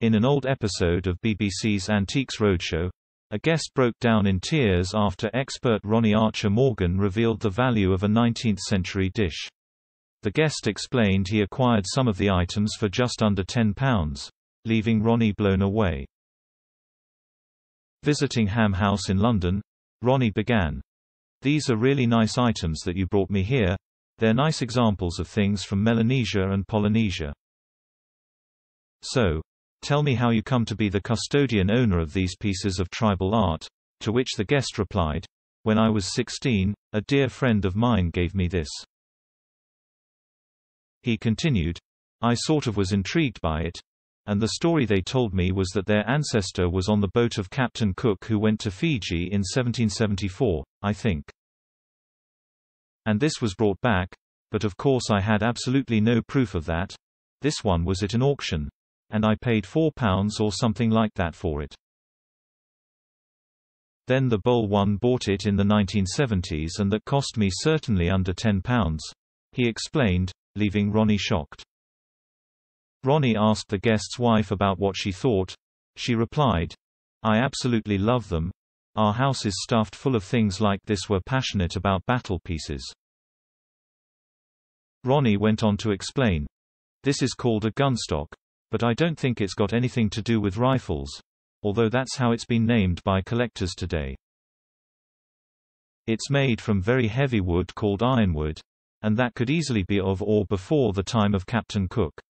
In an old episode of BBC's Antiques Roadshow, a guest broke down in tears after expert Ronnie Archer Morgan revealed the value of a 19th-century dish. The guest explained he acquired some of the items for just under £10, leaving Ronnie blown away. Visiting Ham House in London, Ronnie began. These are really nice items that you brought me here, they're nice examples of things from Melanesia and Polynesia. So, tell me how you come to be the custodian owner of these pieces of tribal art, to which the guest replied, When I was 16, a dear friend of mine gave me this. He continued, I sort of was intrigued by it, and the story they told me was that their ancestor was on the boat of Captain Cook who went to Fiji in 1774, I think. And this was brought back, but of course I had absolutely no proof of that. This one was at an auction. And I paid £4 or something like that for it. Then the Bowl one bought it in the 1970s and that cost me certainly under £10. He explained, leaving Ronnie shocked. Ronnie asked the guest's wife about what she thought. She replied, I absolutely love them. Our house is stuffed full of things like this we're passionate about battle pieces. Ronnie went on to explain. This is called a gunstock. But I don't think it's got anything to do with rifles. Although that's how it's been named by collectors today. It's made from very heavy wood called ironwood, and that could easily be of or before the time of Captain Cook.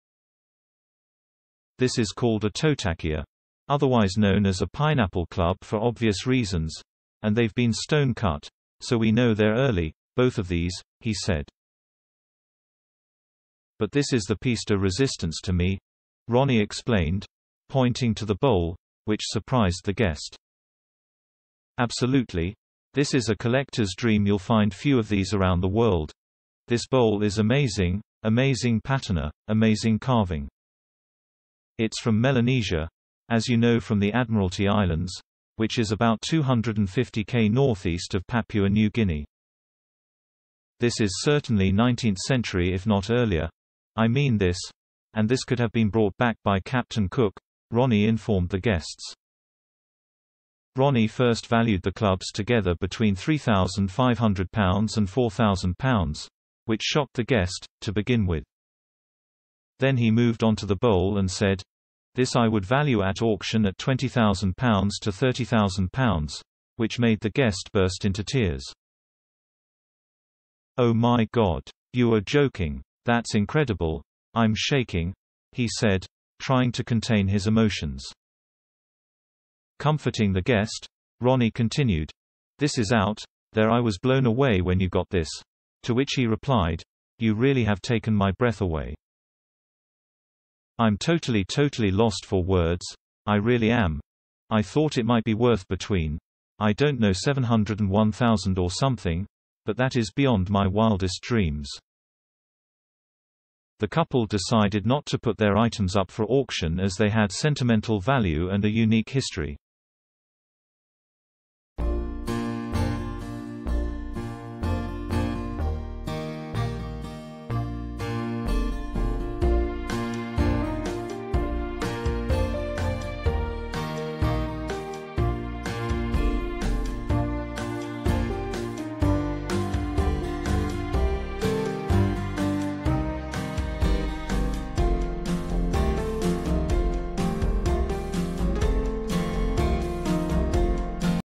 This is called a totokia, otherwise known as a pineapple club for obvious reasons, and they've been stone cut, so we know they're early, both of these, he said. But this is the piece de resistance to me, Ronnie explained, pointing to the bowl, which surprised the guest. Absolutely. This is a collector's dream you'll find few of these around the world. This bowl is amazing, amazing patina, amazing carving. It's from Melanesia, as you know from the Admiralty Islands, which is about 250 k northeast of Papua New Guinea. This is certainly 19th century if not earlier. I mean this. And this could have been brought back by Captain Cook, Ronnie informed the guests. Ronnie first valued the clubs together between £3,500 and £4,000, which shocked the guest, to begin with. Then he moved on to the bowl and said, This I would value at auction at £20,000 to £30,000, which made the guest burst into tears. Oh my God. You are joking. That's incredible. I'm shaking, he said, trying to contain his emotions. Comforting the guest, Ronnie continued, This is out, there I was blown away when you got this. To which he replied, You really have taken my breath away. I'm totally totally lost for words, I really am. I thought it might be worth between, I don't know 701,000 or something, but that is beyond my wildest dreams. The couple decided not to put their items up for auction as they had sentimental value and a unique history.